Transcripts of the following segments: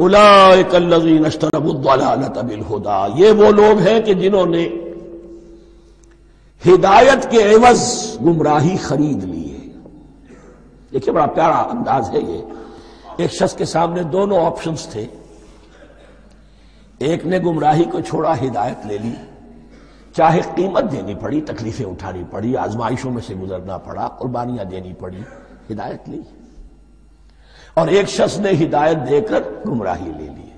अशतरबुद्दलालतबिलहुदा ये वो लोग हैं कि जिन्होंने हिदायत के एवज गुमराही खरीद ली है। देखिए, बड़ा प्यारा अंदाज है ये। एक शख्स के सामने दोनों ऑप्शंस थे। एक ने गुमराही को छोड़ा, हिदायत ले ली। चाहे कीमत देनी पड़ी, तकलीफें उठानी पड़ी, आजमाइशों में से गुजरना पड़ा, कुर्बानियाँ देनी पड़ी, हिदायत ली। और एक शख्स ने हिदायत देकर गुमराही ले ली।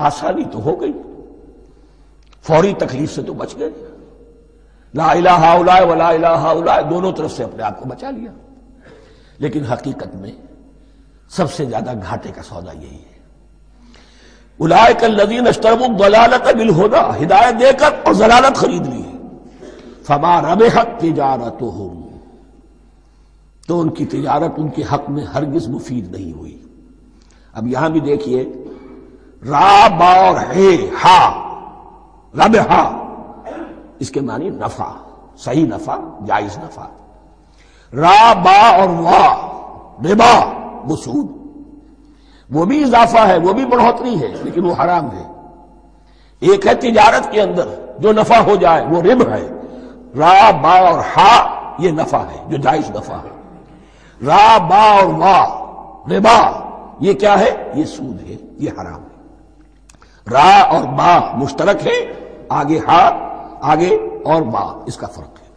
आसानी तो हो गई। फौरी तकलीफ़ से तो बच गए। ला इलाहा उलाए वला इलाहा उलाए, दोनों तरफ़ से अपने आप को बचा लिया। लेकिन हकीकत में सबसे ज़्यादा घाटे का सौदा यही है। उलाय कल नदीन अशतरबुक दलालत बिल होना हिदायत देकर और जलालत खरीद ली। है फमा रब हक तिजारत हो तो उनकी तजारत, उनके हक में हरगिज मुफीद नहीं हुई। अब यहाँ भी देखिए, रा और हे, हा, रब, हा, इसके मानी नफा, सही नफा, जायज़ नफा। रा, बा और वाह रिबा वो सूद वो भी इजाफा है, वो भी बढ़ोतरी है, लेकिन वो हराम है। एक है तिजारत के अंदर, जो नफा हो जाए, वो रिब है। रा, बा और हा, ये नफा है, जो जायज़ नफा है। रा बा और वाह रिबा, ये क्या है? ये सूद है, ये हराम है। रा और बा मुश्तरक है, आगे हा, आगे और बा, इसका फ़र्क है।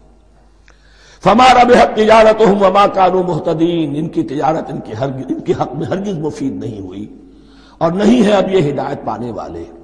फमारा बेहद तजारत हम वमा कानू मोहतदीन, इनकी तजारत, इनके हर इनके हक में हरगिज मुफीद नहीं हुई, और नहीं है अब ये हिदायत पाने वाले।